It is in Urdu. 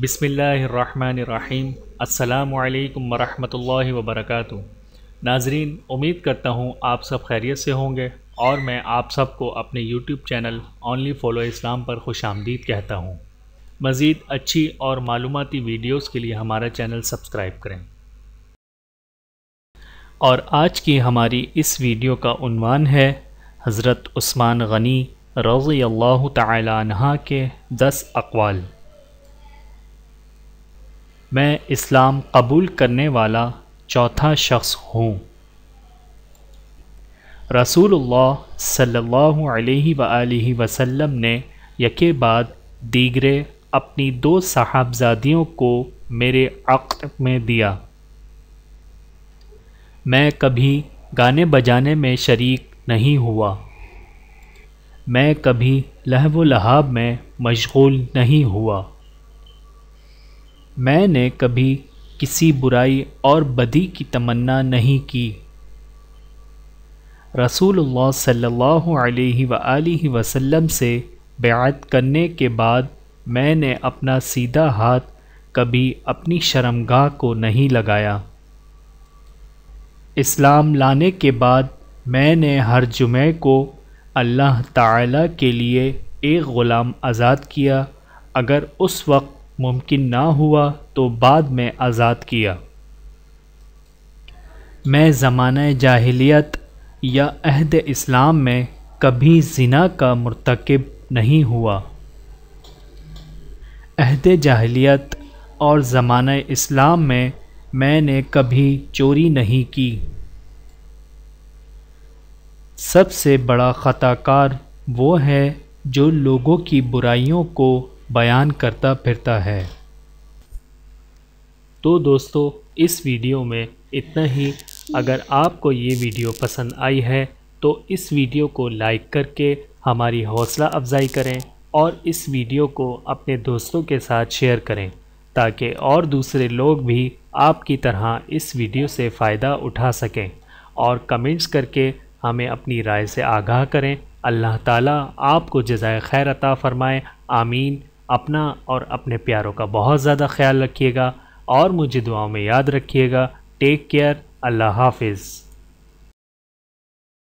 بسم اللہ الرحمن الرحیم السلام علیکم ورحمۃ اللہ وبرکاتہ ناظرین امید کرتا ہوں آپ سب خیریت سے ہوں گے اور میں آپ سب کو اپنے یوٹیوب چینل اونلی فالو اسلام پر خوش آمدید کہتا ہوں مزید اچھی اور معلوماتی ویڈیوز کے لیے ہمارا چینل سبسکرائب کریں اور آج کی ہماری اس ویڈیو کا عنوان ہے حضرت عثمان غنی رضی اللہ تعالی عنہ کے دس اقوال میں اسلام قبول کرنے والا چوتھا شخص ہوں۔ رسول اللہ صلی اللہ علیہ وآلہ وسلم نے یکے بعد دیگرے اپنی دو صاحبزادیوں کو میرے عقد میں دیا۔ میں کبھی گانے بجانے میں شریک نہیں ہوا۔ میں کبھی لہو و لہاب میں مشغول نہیں ہوا۔ میں نے کبھی کسی برائی اور بدی کی تمنا نہیں کی۔ رسول اللہ صلی اللہ علیہ وآلہ وسلم سے بیعت کرنے کے بعد میں نے اپنا سیدھا ہاتھ کبھی اپنی شرمگاہ کو نہیں لگایا۔ اسلام لانے کے بعد میں نے ہر جمعے کو اللہ تعالی کے لیے ایک غلام آزاد کیا۔ اگر اس وقت ممکن نہ ہوا تو بعد میں آزاد کیا۔ میں زمانہ جاہلیت یا عہد اسلام میں کبھی زنا کا مرتکب نہیں ہوا۔ عہد جاہلیت اور زمانہ اسلام میں میں نے کبھی چوری نہیں کی۔ سب سے بڑا خطا کار وہ ہے جو لوگوں کی برائیوں کو بیان کرتا پھرتا ہے۔ تو دوستو، اس ویڈیو میں اتنا ہی۔ اگر آپ کو یہ ویڈیو پسند آئی ہے، تو اس ویڈیو کو لائک کر کے ہماری حوصلہ افزائی کریں اور اس ویڈیو کو اپنے دوستوں کے ساتھ شیئر کریں، تاکہ اور دوسرے لوگ بھی آپ کی طرح اس ویڈیو سے فائدہ اٹھا سکیں۔ اور کمنٹس کر کے ہمیں اپنی رائے سے آگاہ کریں۔ اللہ تعالیٰ آپ کو جزائے خیر عطا فرمائے۔ آمین۔ اپنا اور اپنے پیاروں کا بہت زیادہ خیال رکھیے گا اور مجھے دعاؤں میں یاد رکھیے گا. ٹیک کیئر اللہ حافظ.